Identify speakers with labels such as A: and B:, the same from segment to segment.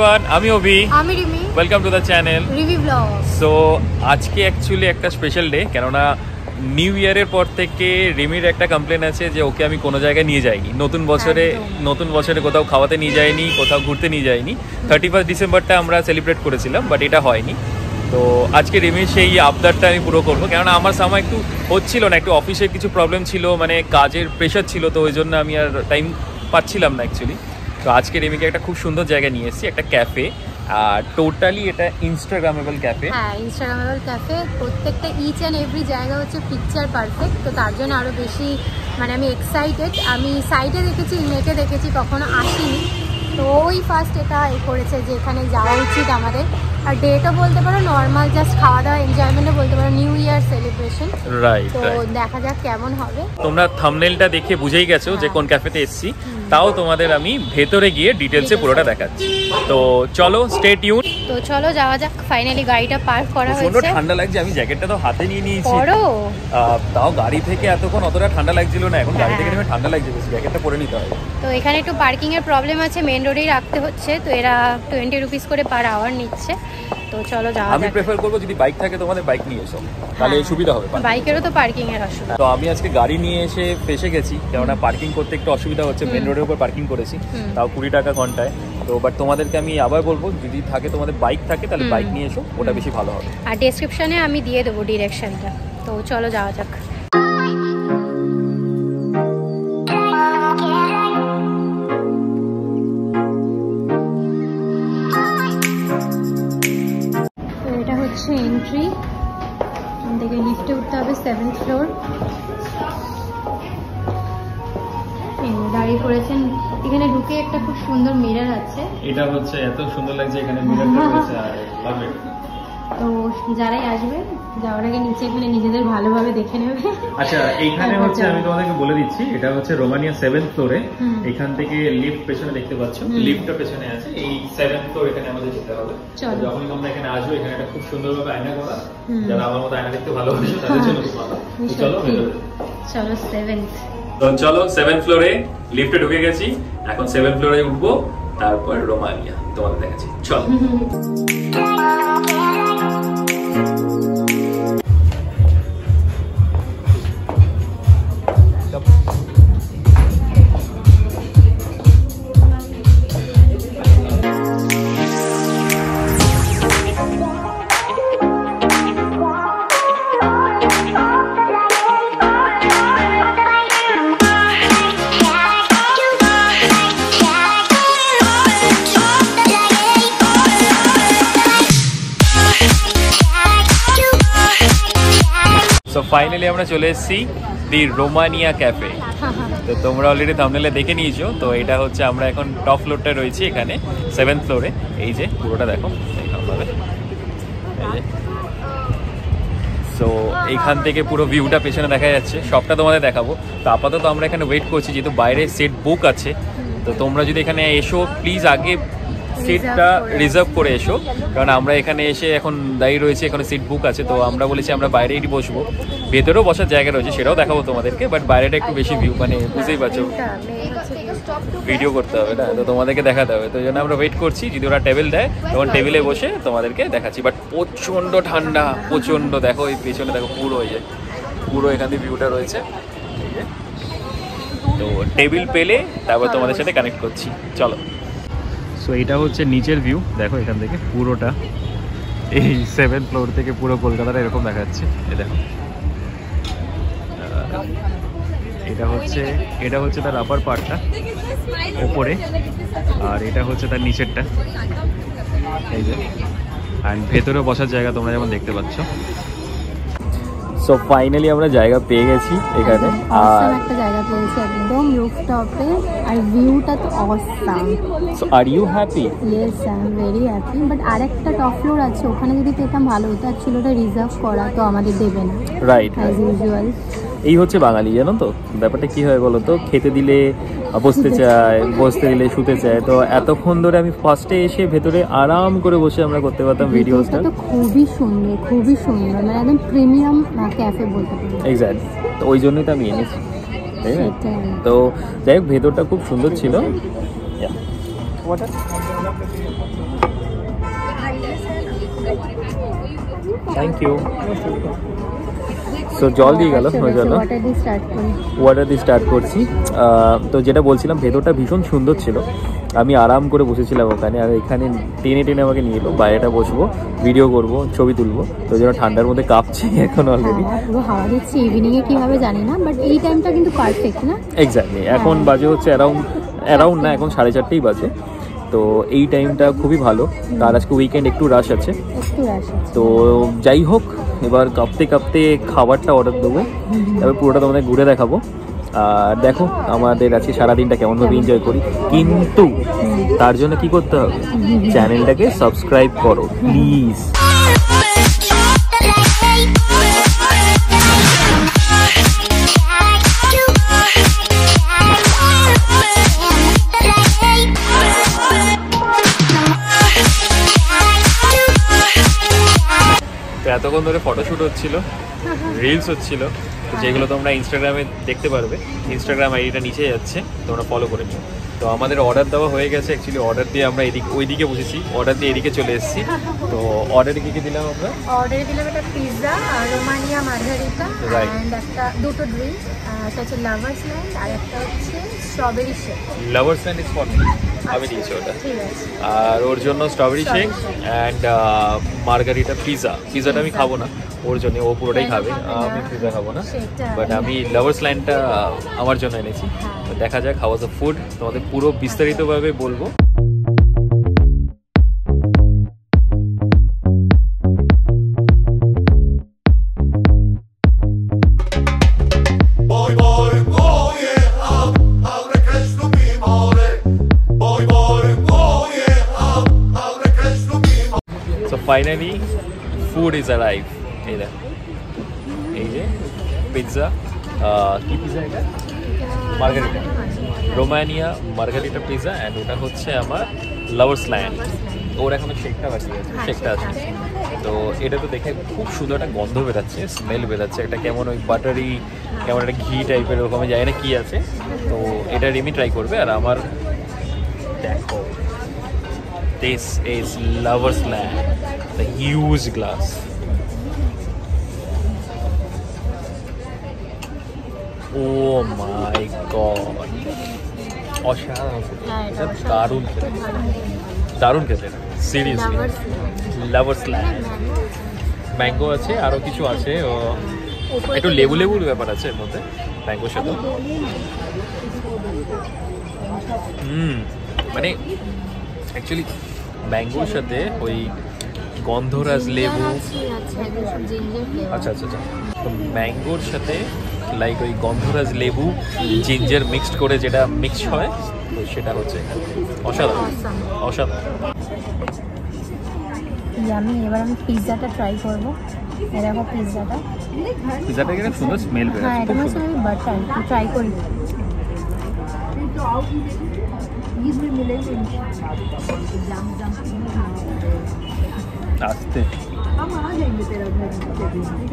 A: Everyone আমি অভি।
B: আমি Rimi.
A: Welcome to the channel
B: Rivi blog.
A: So আজকে অ্যাকচুয়ালি একটা স্পেশাল ডে কেননা নিউ ইয়ারের পর থেকে রিমির একটা কমপ্লেন আছে যে ওকে আমি কোনো জায়গায় নিয়ে যাইনি। নতুন বছরে নতুন বছরে কোথাও খাওয়াতে নিয়ে যাইনি কোথাও ঘুরতে নিয়ে যাইনি। থার্টি ফার্স্ট ডিসেম্বরটা আমরা সেলিব্রেট করেছিলাম বাট এটা হয়নি। তো আজকে রিমির সেই আবদারটা আমি পুরো করব কেননা আমার সময় একটু হচ্ছিল না একটু অফিসের কিছু প্রবলেম ছিল মানে কাজের প্রেশার ছিল তো ওই জন্য আমি আর টাইম পাচ্ছিলাম না অ্যাকচুয়ালি তো আজকে রেমিকে একটা খুব সুন্দর জায়গা নিয়ে এসেছি, একটা ক্যাফে আর টোটালি এটা ইনস্টাগ্রামেবল ক্যাফে
B: হ্যাঁ ইনস্টাগ্রামেবল ক্যাফে প্রত্যেকটা ইচ অ্যান্ড এভরি জায়গা হচ্ছে পিকচার পারফেক্ট তো তার জন্য আরও বেশি মানে আমি এক্সাইটেড আমি সাইটে দেখেছি নেটে দেখেছি, কখনো আসিনি। তো ওই ফার্স্ট এটা এ করেছে যে এখানে যাওয়া উচিত আমাদের। আর ডেটও বলতে পারো নর্মাল জাস্ট খাওয়া দাওয়া এনজয়মেন্টও বলতে পারো নিউ ইয়ার সেলিব্রেশন
A: রাইট
B: তো দেখা যাক কেমন হবে।
A: তোমরা থামনেলটা দেখে বুঝেই গেছো যে
B: হ্যাঁ।
A: কোন ক্যাফেতে এসেছি। তাও তোমাদের আমি ভেতরে গিয়ে ডিটেলসে পুরোটা দেখাচ্ছি। তো চলো স্টে টিউন
B: তো চলো যাওয়া যাক। ফাইনালি গাড়িটা পার্ক করা
A: প্রচণ্ড
B: হয়েছে।
A: ঠান্ডা লাগছে আমি জ্যাকেটটা তো হাতে নিয়ে নিয়েছি। আহ, তাও গাড়ি থেকে এতক্ষণ অতটা ঠান্ডা লাগছিল না এখন গাড়ি থেকে
B: হ্যাঁ।
A: ঠান্ডা লাগছে বেশি জ্যাকেটটা পরে নিতে হবে।
B: তো এখানে একটু পার্কিং এর প্রবলেম আছে মেন রোডেই রাখতে হচ্ছে তো এরা টোয়েন্টি রুপিস করে পার আওয়ার নিচ্ছে। তো চলো যাওয়া
A: আমি প্রেফার করব যদি বাইক থাকে তোমাদের বাইক নিয়ে এসো। তাহলে
B: হ্যাঁ।
A: সুবিধা হবে
B: বাইকেরও তো পার্কিং এর অসুবিধা।
A: তো আমি আজকে গাড়ি নিয়ে এসে ফেসে গেছি কেননা পার্কিং করতে একটু অসুবিধা হচ্ছে মেন রোডের উপর পার্কিং করেছি তাও কুড়ি টাকা ঘন্টায়। তো বাট তোমাদেরকে আমি আবার বলব যদি থাকে তোমাদের বাইক থাকে তাহলে বাইক নিয়ে এসো ওটা বেশি ভালো হবে।
B: আর ডেসক্রিপশনে আমি দিয়ে দেবো ডিরেকশনটা তো চলো যাওয়া যাক। এখানে একটা খুব সুন্দর মিরর আছে।
A: এটা হচ্ছে এত সুন্দর লাগছে এখানে
B: তো যারাই আসবে যাওয়ার আগে নিচে নিজেদের ভালোভাবে দেখে নেবে।
A: আচ্ছা এইখানে হচ্ছে আমি তোমাদেরকে বলে দিচ্ছি এটা হচ্ছে রোমানিয়া ফ্লোরে এখান থেকে লিফট পেছনে দেখতে পাচ্ছ। লিফটটা পেছনে আছে এই সেভেন্থ ফ্লোর এখানে আমাদের যেতে হবে। যখনই তোমরা এখানে আসবে এখানে একটা খুব সুন্দরভাবে আয়না করা। যারা আমার মতো আয়না দেখতে ভালোবাসে তাদের জন্য চলো।
B: চলো সেভেন্থ
A: তো চলো সেভেন ফ্লোরে লিফটে ঢুকে গেছি। এখন সেভেন ফ্লোরে উঠবো, তারপর রোমানিয়া, তোমাদের দেখাচ্ছি। চলো। আমরা চলে এসেছি দি রোমানিয়া ক্যাফে। তো তোমরা অলরেডি থামনেলে দেখে নিয়েছো, তো এটা হচ্ছে আমরা এখন টপ ফ্লোরটা রয়েছি এখানে সেভেন্থ ফ্লোরে এই যে, পুরোটা দেখো এইরকমভাবে এই যে। সো এইখান থেকে পুরো ভিউটা পেছনে দেখা যাচ্ছে সবটা তোমাদের দেখাবো। তো আপাতত আমরা এখানে ওয়েট করছি, যেহেতু বাইরে সেট বুক আছে, তো তোমরা যদি এখানে এসো প্লিজ আগে সিটটা রিজার্ভ করে এসো। কারণ আমরা এখানে এসে এখন দাঁড়িয়ে রয়েছে এখানে সিট বুক আছে তো আমরা বলেছি আমরা বাইরেই বসবো। ভেতরেও বসার জায়গা রয়েছে সেটাও দেখাবো তোমাদেরকে বাট বাইরেটা একটু বেশি ভিউ মানে বুঝতেই পারছ। ভিডিও করতে হবে না? তো তোমাদেরকে দেখাতে হবে। তো জন্য আমরা ওয়েট করছি যদি ওরা টেবিল দেয় তখন টেবিলে বসে তোমাদেরকে দেখাচ্ছি। বাট প্রচণ্ড ঠান্ডা প্রচণ্ড দেখো এই পেছনে দেখো পুরো হয়ে যায় পুরো এখান দিয়ে ভিউটা রয়েছে। তো টেবিল পেলে তারপর তোমাদের সাথে কানেক্ট করছি। চলো। সো এটা হচ্ছে নিচের ভিউ দেখো এখান থেকে পুরোটা। এই সেভেন ফ্লোর থেকে পুরো কলকাতাটা এরকম দেখাচ্ছে। এই দেখো। এটা হচ্ছে এটা হচ্ছে তার আপার পার্টটা ওপরে। আর এটা হচ্ছে তার নিচেরটা। এই যে। অ্যান্ড ভেতরে বসার জায়গা তোমরা যেমন দেখতে পাচ্ছ। সো ফাইনালি আমরা জায়গা পেয়ে গেছি এখানে।
B: অসাম একটা জায়গা পেয়েছি একদম রুফটপে আর ভিউটা তো awesome
A: so are you happy
B: yes I am very happy but আরেকটা টপ ফ্লোর আছে ওখানে যদি পেতাম ভালো হতো। অ্যাকচুয়ালি ওটা রিজার্ভ করা তো আমাদের দেবে না।
A: রাইট
B: অ্যাজ ইউজুয়াল
A: এই হচ্ছে বাঙালি জানো তো? ব্যাপারটা কি হয় বলো তো খেতে দিলে বসতে চায় বসতে দিলে শুতে চায়। তো এতক্ষণ ধরে আমি ফার্স্টে এসে ভেতরে আরাম করে বসে আমরা করতে পারতাম ভিডিওসটা
B: খুবই সুন্দর খুবই সুন্দর। মানে একদম প্রিমিয়াম ক্যাফে বলতে
A: এক্স্যাক্ট তো ওই জন্যই তো আমি এনেছি। তাই না? তো যাই হোক ভেতরটা খুব সুন্দর ছিল। থ্যাংক ইউ সো জল দিয়ে গেল ওই জন্য।
B: ওয়াটার দিয়ে স্টার্ট
A: করছি। তো যেটা বলছিলাম ভেতরটা ভীষণ সুন্দর ছিল। আমি আরাম করে বসেছিলাম ওখানে আর এখানে টেনে টেনে আমাকে নিয়ে এলো। বাইরেটা বসবো ভিডিও করব ছবি তুলবো। তো জন্য ঠান্ডার মধ্যে কাঁপছি এখন অলরেডি
B: হ্যাঁ, হাওয়া দিচ্ছে ইভিনিং এ কীভাবে জানি না বাট এই টাইমটা কিন্তু পারফেক্ট না?
A: এক্স্যাক্টলি এখন বাজে হচ্ছে অ্যারাউন্ড অ্যারাউন্ড না এখন সাড়ে চারটেই বাজে। তো এই টাইমটা খুবই ভালো। তার আজকে উইকেন্ড একটু রাশ আছে। তো যাই হোক এবার কাঁপতে কাঁপতে খাবারটা অর্ডার দেবো। তারপর পুরোটা তোমাদের ঘুরে দেখাবো। আর দেখো, আমাদের আজকে সারাদিনটা কেমনভাবে এনজয় করি। কিন্তু তার জন্য কি করতে হবে? চ্যানেলটাকে সাবস্ক্রাইব করো প্লিজ এতক্ষণ ধরে ফটোশ্যুট হচ্ছিল রিলস হচ্ছিল যেগুলো তোমরা ইনস্টাগ্রামে দেখতে পারবে ইনস্টাগ্রাম আইডিটা নিচে যাচ্ছে তোমরা ফলো করে নিও। তো আমাদের অর্ডার দেওয়া হয়ে গেছে অ্যাকচুয়ালি অর্ডার দিয়ে আমরা এদিক ওইদিকে বসেছি অর্ডার দিয়ে এদিকে চলে এসেছি। তো অর্ডারে কী কী দিলাম আমরা?
B: অর্ডার দিলাম একটা পিৎজা রোমানিয়া মার্গারিটা. অ্যান্ড একটা দুটো ড্রিঙ্ক একটা হচ্ছে লাভার্স ল্যান্ড আর একটা হচ্ছে strawberry shake
A: lovers and is for আমি দিয়েছি ওটা। আর ওর জন্য strawberry shake. And margherita pizza পিৎজাটা আমি খাব না। ওর জন্য ও পুরোটাই খাবে? আমি পিজা খাব না। বাট আমি লাভার্স লাইনটা আমার জন্য এনেছি।
B: হ্যাঁ।
A: দেখা যাক হাউ দ্য ফুড তোমাদের পুরো বিস্তারিতভাবে বলব। ফাইনালি ফুড ইজ অ্যারাইভ এই দেখ এই যে পিৎজা কি পিৎজা এটা? Margherita Romania margherita pizza and ওটা হচ্ছে আমার লাভার্স ল্যান্ড ওর এখনও শেকটা বাকি আছে। শেকটা আছে। তো এটা তো দেখে খুব সুন্দর একটা গন্ধ বেরাচ্ছে স্মেল বেরাচ্ছে। একটা কেমন ওই বাটারি কেমন একটা ঘি টাইপের ওরকম জানি না কি আছে। তো এটা রিমি ট্রাই করবে আর আমার দেখো this is lovers land the huge glass oh my god অসাধারণ। দারুণ দারুণ খেতে সিরিয়াসলি
B: লাভার্স
A: ল্যান্ড ম্যাঙ্গো আছে আরও কিছু আছে একটু লেবু লেবুর ব্যাপার আছে এর মধ্যে ম্যাঙ্গোর সাথে। হুম মানে অ্যাকচুয়ালি ম্যাঙ্গোর সাথে ওই গন্ধরাজ লেবু। আচ্ছা আচ্ছা আচ্ছা তো ম্যাঙ্গোর সাথে লাইক ওই গন্ধরাজ লেবু জিঞ্জার মিক্সড করে যেটা মিক্স হয় তো সেটা হচ্ছে অসাধারণ। অসাধারণ।
B: আমি এবার আমি পিৎজাটা ট্রাই করব। এই দেখো পিৎজাটা
A: পিজাটা এখানে সুন্দর স্মেল
B: হ্যাঁ এটা। হচ্ছে আমি বাটার একটু ট্রাই করি।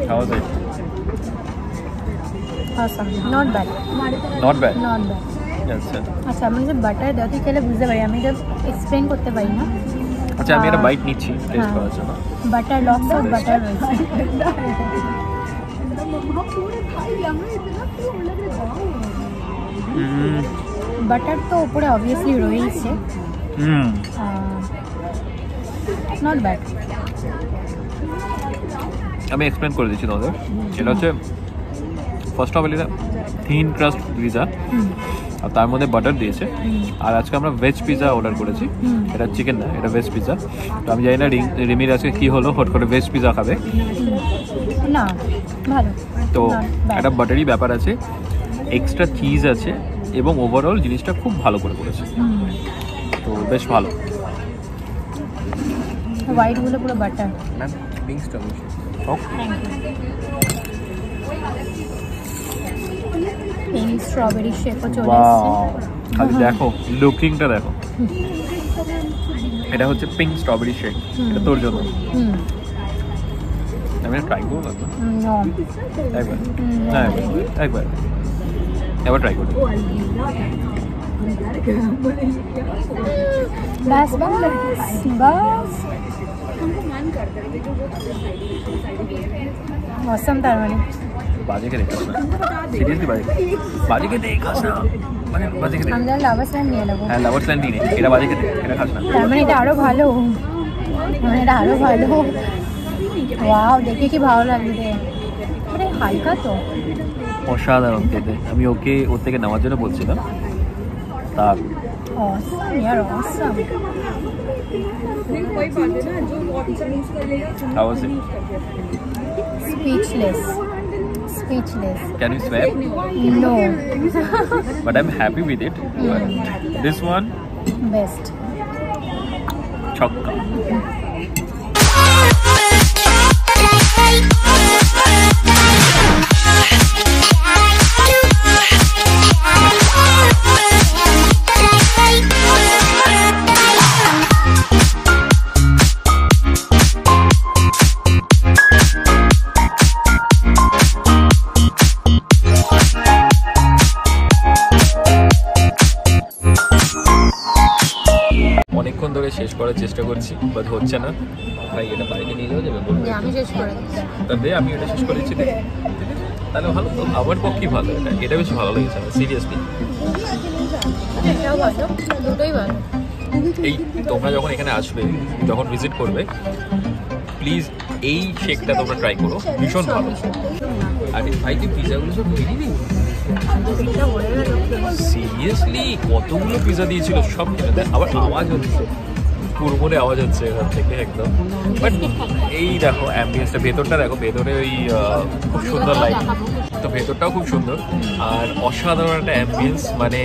A: খাওয়া যায়
B: awesome not bad
A: not bad
B: not bad
A: আচ্ছা
B: আচ্ছা আমি যে বাটার দেওয়া তুই খেলে বুঝতে পারি আমি জাস্ট এক্সপ্লেন করতে পারি না
A: আচ্ছা আমি একটা বাইট নিচ্ছি টেস্ট
B: হ্যাঁ।
A: করার জন্য
B: বাটার লটস অফ বাটার রয়েছে
A: হুম
B: বাটার তো উপরে অবভিয়াসলি রয়েছে
A: হুম
B: নট ব্যাড
A: আমি এক্সপ্লেন করে দিচ্ছি তোমাদের। এটা হচ্ছে ফার্স্ট অফ অল এটা থিন ক্রাস্ট পিজা আর তার মধ্যে বাটার দিয়েছে। আর আজকে আমরা ভেজ পিজা অর্ডার করেছি। এটা চিকেন না এটা ভেজ পিজা তো আমি জানি না রিং- রিমির আজকে কী হলো হট করে ভেজ পিজা খাবে।
B: না ভালো।
A: তো একটা বাটারি ব্যাপার আছে। এক্সট্রা চিজ আছে। এবং ওভারঅল জিনিসটা খুব ভালো করে করেছে। তো বেশ ভালো।
B: হোয়াইটগুলো পুরো বাটার
A: ম্যাম উইংসটা
B: এই স্ট্রবেরি শেকও চলে এসছে।
A: খালি দেখো লুকিংটা দেখো। এটা হচ্ছে পিঙ্ক স্ট্রবেরি শেক এটা তোর জন্য।
B: হুম।
A: আমি ট্রাই করব একবার। একবার হ্যাঁ একবার। একবার ট্রাই করব
B: ব্যাস ব্যাস বাস অসম তার মানে
A: মানে
B: আমরা নিয়ে নেব
A: হ্যাঁ নিয়ে এটা এটা খাস না
B: তার মানে এটা আরও ভালো মানে এটা আরও ভালো ওয়াও দেখে কি ভালো হালকা তো
A: অসাধারণ খেতে আমি ওকে ওর থেকে নেওয়ার জন্য বলছিলাম তার
B: awesome year awesome
A: How was it?
B: Speechless. Speechless.
A: Can you swear?
B: No.
A: but I'm happy with it. Mm. This one?
B: Best.
A: Chokka. চেষ্টা বাট হচ্ছে না। ভাই এটা বাড়িতে নিয়ে যাওয়া যাবে বলুন
B: আমি শেষ করে
A: তবে আমি এটা শেষ করে দিচ্ছি দেখ। তাহলে ভালো তো আমার পক্ষেই ভালো এটা এটা বেশ ভালো লেগেছে আমার সিরিয়াসলি
B: দুটোই ভালো।
A: এই তোমরা যখন এখানে আসবে যখন ভিজিট করবে প্লিজ এই শেকটা তোমরা ট্রাই করো ভীষণ ভালো। আর ভাই তুই পিজাগুলো সব কিনে নি
B: এটা হয়ে গেল।
A: সিরিয়াসলি কতগুলো পিজা দিয়েছিল সব দেয় আবার আওয়াজ হচ্ছে। কুড়মুড়ে আওয়াজ হচ্ছে এখান থেকে একদম। বাট এই দেখো অ্যাম্বিয়েন্সটা ভেতরটা দেখো ভেতরে ওই খুব সুন্দর লাইট তো ভেতরটাও খুব সুন্দর। আর অসাধারণ একটা অ্যাম্বিয়েন্স মানে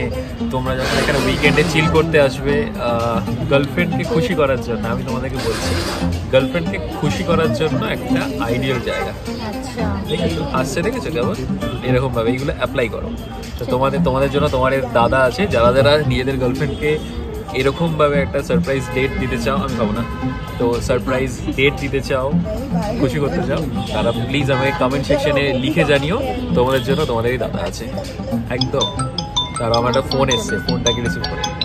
A: তোমরা যখন এখানে উইকেন্ডে চিল করতে আসবে গার্লফ্রেন্ডকে খুশি করার জন্য আমি তোমাদেরকে বলছি গার্লফ্রেন্ডকে খুশি করার জন্য একটা আইডিয়াল জায়গা।
B: আচ্ছা।
A: দেখেছ? হাসছে দেখেছ? কেমন? এরকম ভাবে এইগুলো অ্যাপ্লাই করো। তো তোমাদের তোমাদের জন্য তোমার দাদা আছে যারা যারা নিজেদের গার্লফ্রেন্ডকে এরকম ভাবে একটা সারপ্রাইজ ডেট দিতে চাও, আমি খাব না। তো সারপ্রাইজ ডেট দিতে চাও, খুশি করতে চাও, তারা প্লিজ আমাকে কমেন্ট সেকশনে লিখে জানিও, তোমাদের জন্য তোমাদেরই দাদা আছে। একদম। তারা আমার একটা ফোন এসছে ফোনটাকে রিসিভ করে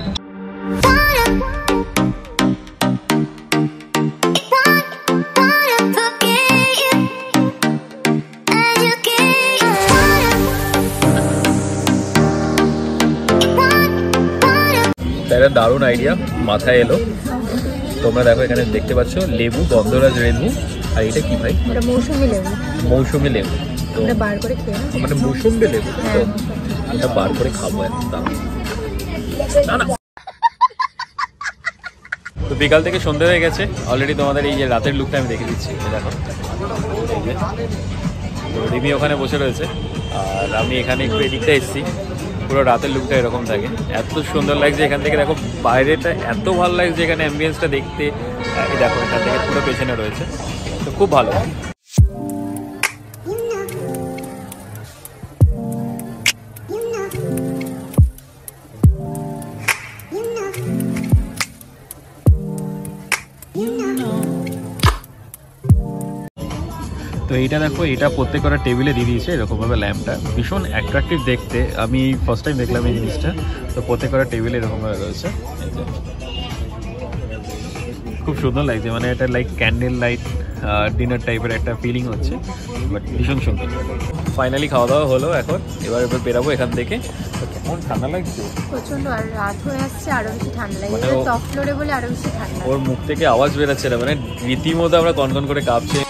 A: দারুণ আইডিয়া মাথায় এলো। তোমরা দেখো এখানে দেখতে পাচ্ছ লেবু গন্ধরাজ লেবু। আর এটা কি ভাই?
B: মৌসুমি লেবু।
A: মৌসুমি লেবু। তো
B: বার করে খেয়ে
A: মানে মৌসুমি লেবু। তো এটা বার করে খাব একদম না না। তো বিকাল থেকে সন্ধে হয়ে গেছে। অলরেডি তোমাদের এই যে রাতের লুকটা আমি দেখে দিচ্ছি। দেখো। তো রিমি ওখানে বসে রয়েছে। আর আমি এখানে একটু এদিকটা এসেছি। পুরো রাতের লুকটা এরকম থাকে। এত সুন্দর লাগছে এখান থেকে। দেখো, বাইরেটা এত ভালো লাগছে এখানে অ্যাম্বিয়েন্সটা দেখতে। দেখো, এখান থেকে পুরো পেছনে রয়েছে। তো খুব ভালো। তো এইটা দেখো এটা প্রত্যেকটা টেবিলে দিয়ে দিয়েছে এরকমভাবে ল্যাম্পটা। ভীষণ অ্যাট্রাকটিভ দেখতে। আমি ফার্স্ট টাইম দেখলাম এই জিনিসটা। তো প্রত্যেকটা টেবিলে এরকমভাবে রয়েছে। খুব সুন্দর লাগছে মানে এটা লাইক ক্যান্ডেল লাইট ডিনার টাইপের একটা ফিলিং হচ্ছে বাট ভীষণ সুন্দর। ফাইনালি খাওয়া দাওয়া হলো এখন এবার এবার বেরাবো এখান থেকে। কেমন ঠান্ডা লাগছে?
B: প্রচণ্ড আর রাত হয়ে আসছে আরও বেশি ঠান্ডা লাগে
A: মানে ও-
B: টপ ফ্লোরে বলে আরও বেশি ঠান্ডা।
A: ওর মুখ থেকে আওয়াজ বেরাচ্ছে না মানে রীতিমতো আমরা কনকন করে কাঁপছে।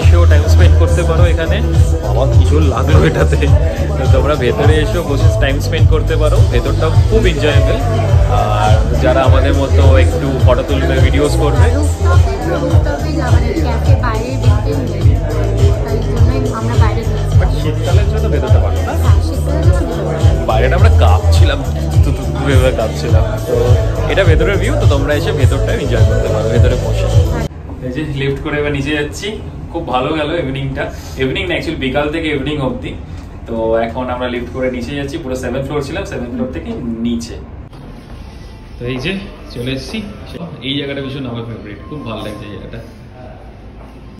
A: এসেও টাইম স্পেন্ড করতে পারো এখানে। আমার কিছু লাগল এটাতে। তোমরা ভেতরে এসেও বসে টাইম স্পেন্ড করতে পারো। ভেতরটাও খুব এনজয়েবল আর যারা আমাদের মতো একটু ফটো তুলবে ভিডিওস করবে শীতকালের জন্য ভেতরটা ভালো না। বাইরেটা আমরা কাঁপছিলাম ভেবে কাঁপছিলাম। তো এটা ভেতরের ভিউ তো তোমরা এসে ভেতরটা এনজয় করতে পারো, ভেতরে বসে। এই যে লিফট করে এবার নিচে যাচ্ছি। খুব ভালো গেল ইভিনিংটা ইভিনিং না অ্যাকচুয়ালি বিকাল থেকে ইভিনিং অবধি। তো এখন আমরা লিফট করে নিচে যাচ্ছি পুরো সেভেন ফ্লোর ছিলাম সেভেন ফ্লোর থেকে নিচে। তো এই যে চলে এসেছি। এই জায়গাটা ভীষণ আমার ফেভারিট খুব ভালো লাগছে এই জায়গাটা।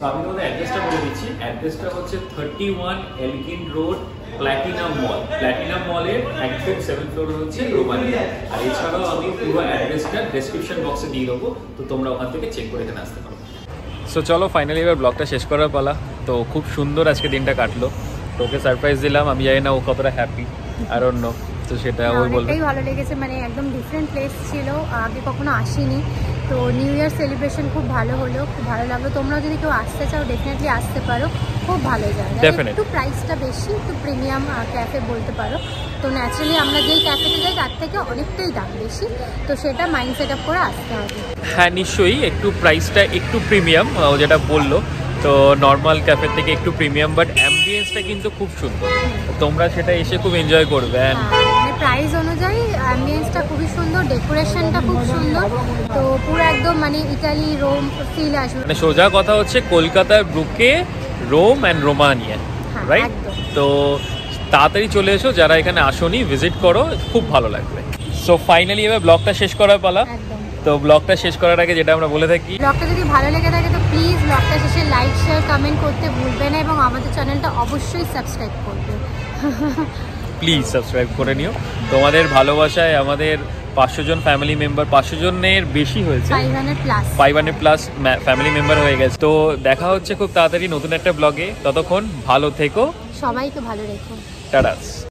A: আমি তোমাদের অ্যাড্রেসটা বলে দিচ্ছি। অ্যাড্রেসটা হচ্ছে thirty one Elgin road platinum mall platinum মলের একদম সেভেন ফ্লোর হচ্ছে রোমানিয়া আর এছাড়াও আমি পুরো অ্যাড্রেসটা ডেসক্রিপশন বক্সে দিয়ে দেবো তো তোমরা ওখান থেকে চেক করে এখানে আসতে পারো। সো চলো ফাইনালি এবার ব্লগটা শেষ করার পালা। তো খুব সুন্দর আজকে দিনটা কাটলো। তোকে সারপ্রাইজ দিলাম আমি জানি না ও কতটা হ্যাপি আর অন্য তো সেটা ওই বলবে।
B: ভালো লেগেছে মানে একদম ডিফারেন্ট প্লেস ছিল। আগে কখনো আসিনি। তো নিউ ইয়ার সেলিব্রেশন খুব ভালো হলো খুব ভালো লাগল। তোমরাও যদি কেউ আসতে চাও ডেফিনেটলি আসতে পারো। খুব ভালো জায়গা। একটু প্রাইসটা বেশি একটু প্রিমিয়াম ক্যাফে বলতে পারো। তো ন্যাচারালি আমরা যেই ক্যাফেতে যাই তার থেকে অনেকটাই দাম বেশি। তো সেটা মাইন্ড সেট আপ করে আসতে হবে।
A: হ্যাঁ নিশ্চয়ই একটু প্রাইসটা একটু প্রিমিয়াম ও যেটা বলল। তো নর্মাল ক্যাফে থেকে একটু প্রিমিয়াম বাট অ্যাম্বিয়েন্সটা কিন্তু খুব সুন্দর। তোমরা সেটা এসে খুব এনজয় করবে।
B: হ্যাঁ, মানে প্রাইস অনুযায়ী অ্যাম্বিয়েন্সটা খুবই সুন্দর ডেকোরেশনটা খুব সুন্দর। তো পুরো একদম মানে ইটালি রোম ফিল আসবে।
A: মানে সোজা কথা হচ্ছে কলকাতার ব্রুকে রোম অ্যান্ড রোমানিয়া রাইট তো তাড়াতাড়ি চলে এসো যারা এখানে আসোনি ভিজিট করো খুব ভালো লাগবে। সো ফাইনালি এবার ব্লগটা শেষ করার পালা। তো ব্লগটা শেষ করার আগে যেটা আমরা বলে থাকি
B: ব্লগটা যদি ভালো লেগে থাকে তো প্লিজ ব্লগটা শেষে লাইক শেয়ার কমেন্ট করতে ভুলবে না এবং আমাদের চ্যানেলটা অবশ্যই সাবস্ক্রাইব করবে।
A: প্লিজ সাবস্ক্রাইব করে নিও। তোমাদের ভালোবাসায় আমাদের পাঁচশো জন ফ্যামিলি মেম্বার পাঁচশো জনের বেশি হয়েছে। Five hundred plus family member হয়ে গেছে। তো দেখা হচ্ছে খুব তাড়াতাড়ি নতুন একটা ব্লগে ততক্ষণ ভালো থেকো।
B: সবাইকে ভালো রেখো।
A: টাটাস